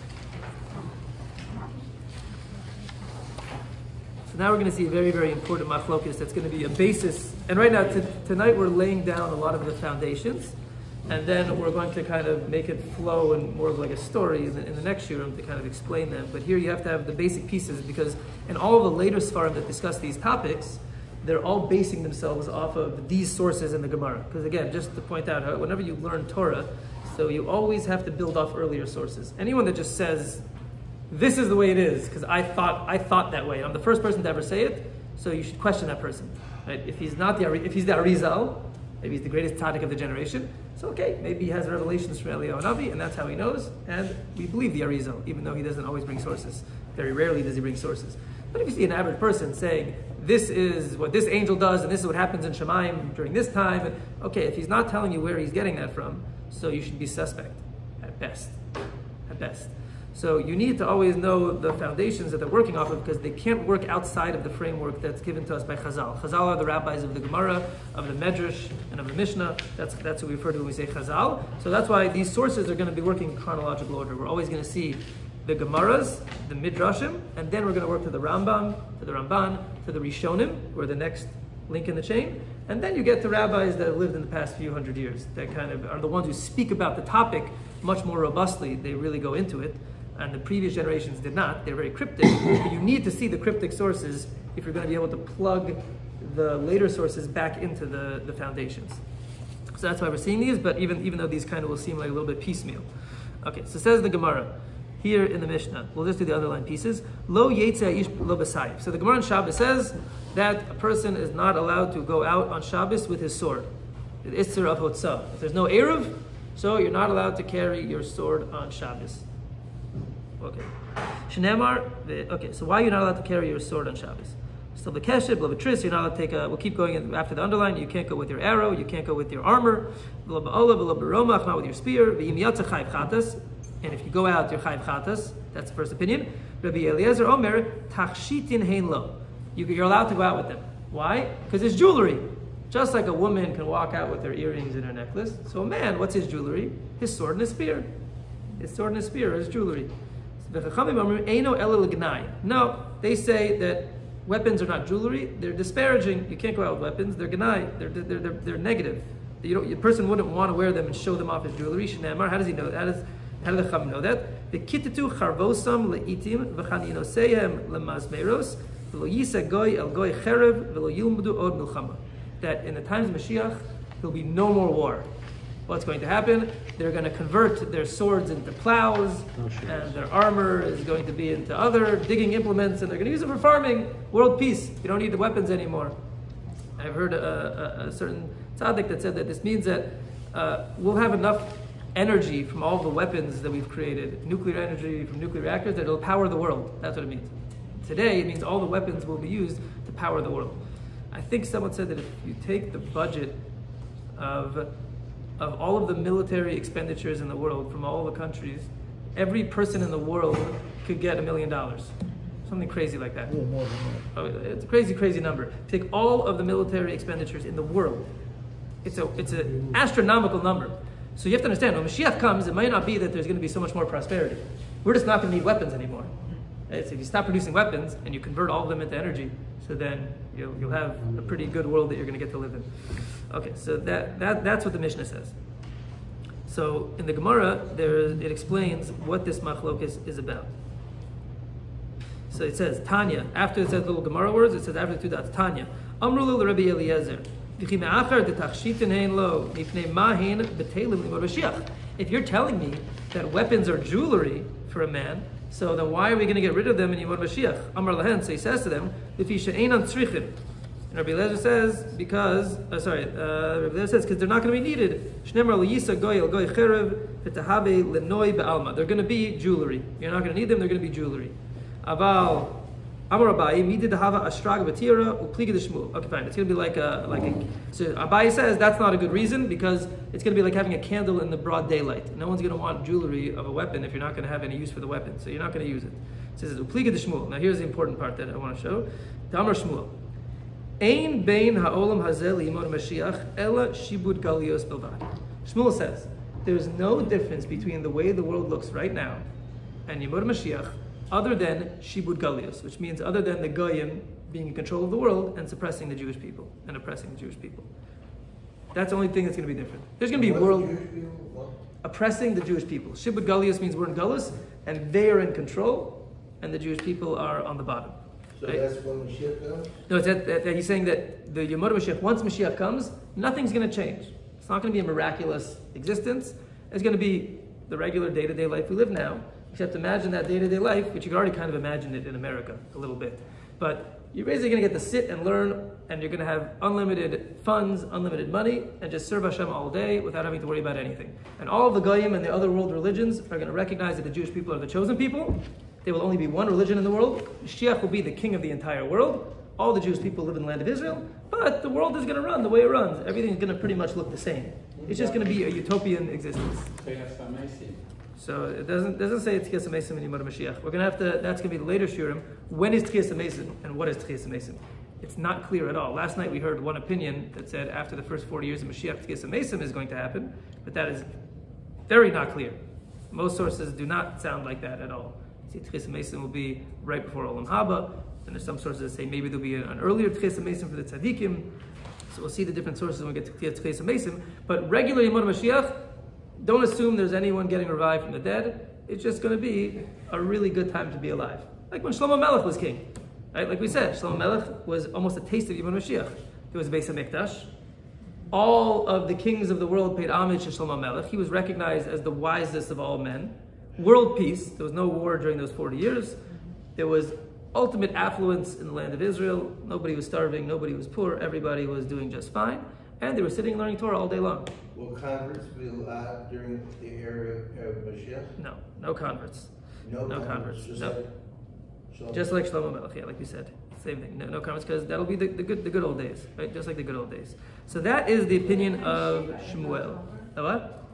[SPEAKER 1] So now we're going to see a very, very important machlokis that's going to be a basis. And right now, t- tonight we're laying down a lot of the foundations. And then we're going to kind of make it flow and more of like a story in the, in the next year to kind of explain them. But here you have to have the basic pieces because in all of the later Sfarim that discuss these topics, they're all basing themselves off of these sources in the Gemara. Because again, just to point out, whenever you learn Torah, so you always have to build off earlier sources. Anyone that just says, "This is the way it is," because I thought I thought that way, I'm the first person to ever say it, so you should question that person. Right? If he's not the if he's the Arizal, maybe he's the greatest tzaddik of the generation. So okay, maybe he has revelations from Eliyahu Navi, and that's how he knows. And we believe the Arizal, even though he doesn't always bring sources. Very rarely does he bring sources. But if you see an average person saying, this is what this angel does, and this is what happens in Shemaim during this time. And, okay, if he's not telling you where he's getting that from, so you should be suspect at best. At best. So you need to always know the foundations that they're working off of because they can't work outside of the framework that's given to us by Chazal. Chazal are the rabbis of the Gemara, of the Medrash, and of the Mishnah. That's, that's what we refer to when we say Chazal. So that's why these sources are going to be working in chronological order. We're always going to see the Gemaras, the Midrashim, and then we're going to work to the Rambam, to the Ramban, to the Rishonim, or the next link in the chain. And then you get to rabbis that have lived in the past few hundred years, that kind of are the ones who speak about the topic much more robustly. They really go into it. And the previous generations did not. They're very cryptic. you need to see the cryptic sources if you're going to be able to plug the later sources back into the, the foundations. So that's why we're seeing these, but even, even though these kind of will seem like a little bit piecemeal. Okay, so says the Gemara here in the Mishnah. We'll just do the underlying pieces. Lo ish lo b'sayif. So the Gemara on Shabbos says that a person is not allowed to go out on Shabbos with his sword. The Isser of Hotzah. If there's no Eruv, so you're not allowed to carry your sword on Shabbos. Okay. Shneamar, okay, so why are you not allowed to carry your sword on Shabbos? Still the keshet, tris, you're not allowed to take a, we'll keep going after the underline, you can't go with your arrow, you can't go with your armor, not with your spear, and if you go out, you're chayv chatas. That's the first opinion. Rabbi Eliezer Omer tachshitin hein lo. You're allowed to go out with them. Why? Because it's jewelry. Just like a woman can walk out with her earrings and her necklace, so a man, what's his jewelry? His sword and his spear. His sword and his spear is jewelry. No, they say that weapons are not jewelry. They're disparaging. You can't go out with weapons. They're gnai. They're, they're, they're, they're negative. You don't, a person wouldn't want to wear them and show them off as jewelry. How does he know that? How does, how do the Chum know that? The kititu charvosam leitim lemazmeros v'lo yisa goy el goy cherev v'lo yilmudu od milchama. That in the times of Mashiach, there'll be no more war. What's going to happen? They're going to convert their swords into plows, and their armor is going to be into other digging implements, and they're going to use it for farming. World peace. You don't need the weapons anymore. I've heard a, a, a certain tzaddik that said that this means that uh, we'll have enough energy from all the weapons that we've created, nuclear energy from nuclear reactors, that it'll power the world. That's what it means. Today, it means all the weapons will be used to power the world. I think someone said that if you take the budget of, of all of the military expenditures in the world from all the countries, every person in the world could get a million dollars. something crazy like that.
[SPEAKER 2] A little more than
[SPEAKER 1] Oh, it's a crazy, crazy number. Take all of the military expenditures in the world. It's a it's an mm-hmm. astronomical number. So you have to understand when Mashiach comes, it might not be that there's going to be so much more prosperity. We're just not going to need weapons anymore. Right? So if you stop producing weapons and you convert all of them into energy, so then you'll, you'll have a pretty good world that you're going to get to live in. Okay, so that, that that's what the Mishnah says. So in the Gemara, there it explains what this machlokes is about. So it says Tanya. After it says little Gemara words, it says after the two dots Tanya. Amrulu Rabbi Eliezer. If you're telling me that weapons are jewelry for a man, so then why are we going to get rid of them in Yimod Mashiach? Amar lahen. So he says to them. And Rabbi Eliezer says because uh, sorry, uh, Rabbi Eliezer says because they're not going to be needed. They're going to be jewelry. You're not going to need them. They're going to be jewelry. Aval Amar Abayi midid hava astrag batira upliga de shmul. Okay, fine. It's going to be like a like a. So Abayi says that's not a good reason because it's going to be like having a candle in the broad daylight. No one's going to want jewelry of a weapon if you're not going to have any use for the weapon. So you're not going to use it. It says upliga. Now here's the important part that I want to show. Damar shmul. Ein bein ha'olam hazel imod Mashiach ela shibud galios bilvad. Shmuel says there's no difference between the way the world looks right now and Yimod Mashiach other than shibud galios, which means other than the goyim being in control of the world and suppressing the Jewish people and oppressing the Jewish people. That's the only thing that's going to be different. There's going to be
[SPEAKER 5] What
[SPEAKER 1] world
[SPEAKER 5] people,
[SPEAKER 1] oppressing the Jewish people. Shibud galios means we're in galus and they are in control, and the Jewish people are on the bottom.
[SPEAKER 5] So
[SPEAKER 1] Right.
[SPEAKER 5] that's when Mashiach comes?
[SPEAKER 1] No, that, that, that he's saying that the Yomod Mashiach, once Mashiach comes, nothing's going to change. It's not going to be a miraculous existence. It's going to be the regular day to day life we live now. Except imagine that day to day life, which you can already kind of imagine it in America a little bit. But you're basically going to get to sit and learn, and you're going to have unlimited funds, unlimited money, and just serve Hashem all day without having to worry about anything. And all of the Goyim and the other world religions are going to recognize that the Jewish people are the chosen people. There will only be one religion in the world. Mashiach will be the king of the entire world. All the Jewish people live in the land of Israel, but the world is going to run the way it runs. Everything's going to pretty much look the same. It's just going to be a utopian existence. So it doesn't doesn't say Tchias Mesim and Yimot Mashiach. We're gonna have to. That's gonna be the later Shiurim. When is Tchias Mesim and what is Tchias Mesim? It's not clear at all. Last night we heard one opinion that said after the first 40 years of Mashiach, Tchias is going to happen, but that is very not clear. Most sources do not sound like that at all. See, Tchias Mesim will be right before Olam Haba, and there's some sources that say maybe there'll be an, earlier Tchias Mesim for the tzaddikim. So we'll see the different sources when we get to Tchias Mesim. But regular Yimot Mashiach, don't assume there's anyone getting revived from the dead. It's just going to be a really good time to be alive. Like when Shlomo Melech was king. Right? Like we said, Shlomo Melech was almost a taste of Yimon Mashiach. There was Beis HaMikdash. All of the kings of the world paid homage to Shlomo Melech. He was recognized as the wisest of all men. World peace. There was no war during those 40 years. There was ultimate affluence in the land of Israel. Nobody was starving. Nobody was poor. Everybody was doing just fine. And they were sitting and learning Torah all day long.
[SPEAKER 5] Will converts be allowed during the era of Mashiach?
[SPEAKER 1] No, no converts.
[SPEAKER 5] No
[SPEAKER 1] No converts,
[SPEAKER 5] Just
[SPEAKER 1] no.
[SPEAKER 5] like,
[SPEAKER 1] Just like Shlomo Melech, yeah, like you said. Same thing. No, no converts, because that'll be the, the good the good old days, right? Just like the good old days. So that is the opinion of Shmuel. The what?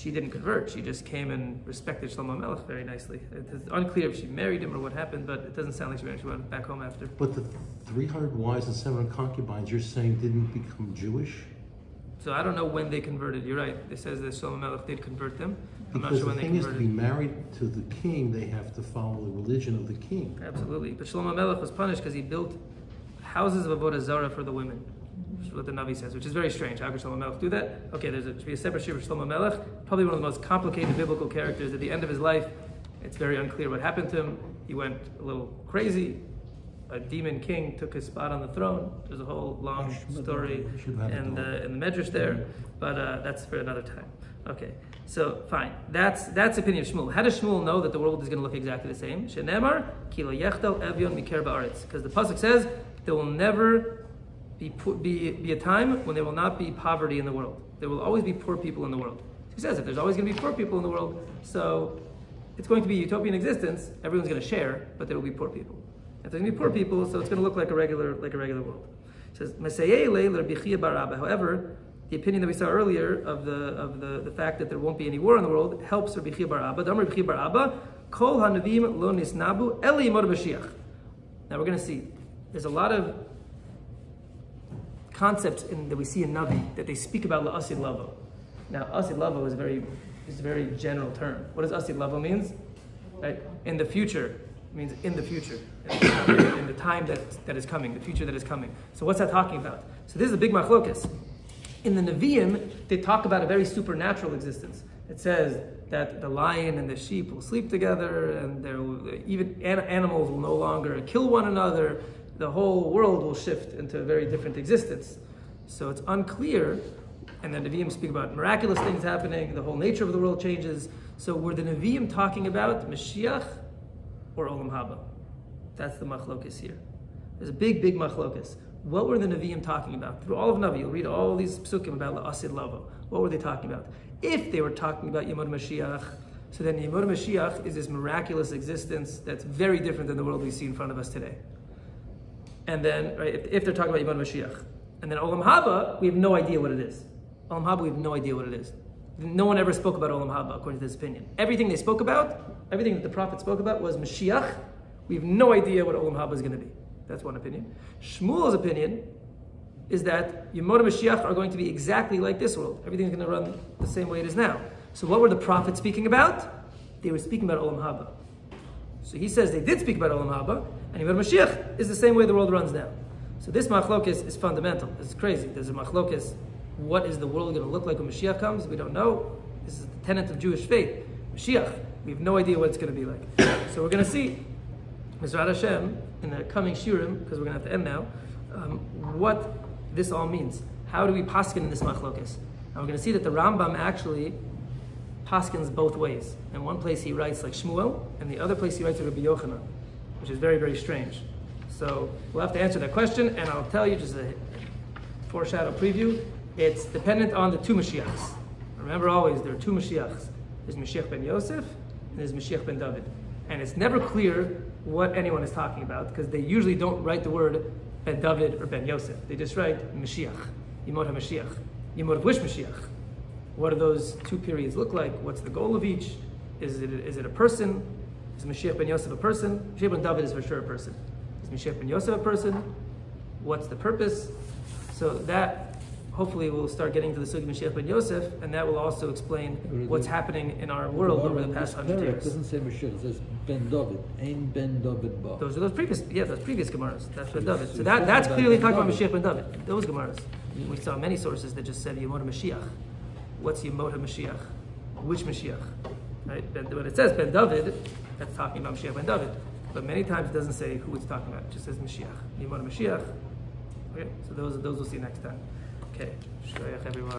[SPEAKER 1] She didn't convert. She just came and respected Shlomo Melech very nicely. It's unclear if she married him or what happened, but it doesn't sound like she married. She went back home after.
[SPEAKER 3] But the 300 wives and 700 concubines, you're saying didn't become Jewish?
[SPEAKER 1] So I don't know when they converted. You're right. It says that Shlomo Melech did convert them. I'm not
[SPEAKER 3] Because
[SPEAKER 1] sure
[SPEAKER 3] the
[SPEAKER 1] when they
[SPEAKER 3] thing is, to be married to the king, they have to follow the religion of the king.
[SPEAKER 1] Absolutely. But Shlomo Melech was punished because he built houses of Avodah Zarah for the women. Which is what the Navi says, which is very strange. How could Shlomo Melech do that? Okay, there's a, should be a separate shiur for Shlomo Melech. Probably one of the most complicated biblical characters. At the end of his life, it's very unclear what happened to him. He went a little crazy. A demon king took his spot on the throne. There's a whole long story in the, in the Medrash there, but uh, that's for another time. Okay, so fine. That's that's the opinion of Shmuel. How does Shmuel know that the world is going to look exactly the same? Shenemar kilo yechtel evyon miker ba'aretz. Because the pasuk says there will never be, be be a time when there will not be poverty in the world. There will always be poor people in the world. He says if there's always going to be poor people in the world, so it's going to be utopian existence. Everyone's going to share, but there will be poor people. If there's going to be poor people, so it's going to look like a regular like a regular world. It says. However, the opinion that we saw earlier of the of the, the fact that there won't be any war in the world helps Rabbi bar Abba. Damar Rabbi bar Kol hanavim lo nisnabu eli Mashiach. Now we're going to see. There's a lot of concepts in, that we see in Navi that they speak about la'asid lavo. Now, asid lavo is very is a very general term. What does asid lavo means? Right? In the future means in the future, in the time that, that is coming, the future that is coming. So what's that talking about? So this is a big machlokas. In the Nevi'im, they talk about a very supernatural existence. It says that the lion and the sheep will sleep together, and there will, even an- animals will no longer kill one another. The whole world will shift into a very different existence. So it's unclear, and the Nevi'im speak about miraculous things happening. The whole nature of the world changes. So were the Nevi'im talking about Mashiach or Olam Haba? That's the machlokis here. There's a big, big machlokis. What were the Nevi'im talking about? Through all of Navi, you'll read all these psukim about La'asid Lavo. What were they talking about? If they were talking about Yemod Mashiach, so then Yemod Mashiach is this miraculous existence that's very different than the world we see in front of us today. And then, right, if, if they're talking about Yemod Mashiach. And then Olam Haba, we have no idea what it is. Olam Haba, we have no idea what it is. No one ever spoke about Olam Haba, according to this opinion. Everything they spoke about, everything that the prophet spoke about was Mashiach. We have no idea what Olam Haba is going to be. That's one opinion. Shmuel's opinion is that Yemot Mashiach are going to be exactly like this world. Everything's going to run the same way it is now. So what were the prophets speaking about? They were speaking about Olam Haba. So he says they did speak about Olam Haba, and Yemot Mashiach is the same way the world runs now. So this machlokis is fundamental. It's crazy. There's a machlokis. What is the world going to look like when Mashiach comes? We don't know. This is the tenet of Jewish faith. Mashiach. We have no idea what it's going to be like. So we're going to see, Mizrat Hashem, in the coming shiurim, because we're going to have to end now, um, what this all means. How do we paskin in this machlokis? And we're going to see that the Rambam actually paskins both ways. In one place he writes like Shmuel, and the other place he writes like Rabbi Yochanan, which is very, very strange. So we'll have to answer that question, and I'll tell you just a foreshadow preview. It's dependent on the two Mashiachs. Remember always, there are two Mashiachs. There's Mashiach ben Yosef, and there's Mashiach ben David. And it's never clear what anyone is talking about, because they usually don't write the word ben David or ben Yosef. They just write Mashiach, Yimot HaMashiach. Yimot of Mashiach? What do those two periods look like? What's the goal of each? Is it, is it a person? Is Mashiach ben Yosef a person? Mashiach ben David is for sure a person. Is Mashiach ben Yosef a person? What's the purpose? So that hopefully we'll start getting to the Sugi Mashiach ben Yosef, and that will also explain what's happening in our world over the past hundred
[SPEAKER 2] It
[SPEAKER 1] years.
[SPEAKER 2] doesn't say Mashiach, it says Ben David. Ein Ben David Ba.
[SPEAKER 1] Those are those previous, yeah, those previous Gemaras. That's Ben David. So that, that's clearly talking about Mashiach ben David. Those Gemaras. We saw many sources that just said Yemot Mashiach. What's Yemot Mashiach? Which Mashiach? Right? When it says Ben David, that's talking about Mashiach ben David. But many times it doesn't say who it's talking about. It just says Mashiach. Yemot Mashiach. Okay, so those those we'll see next time. Okay, everyone.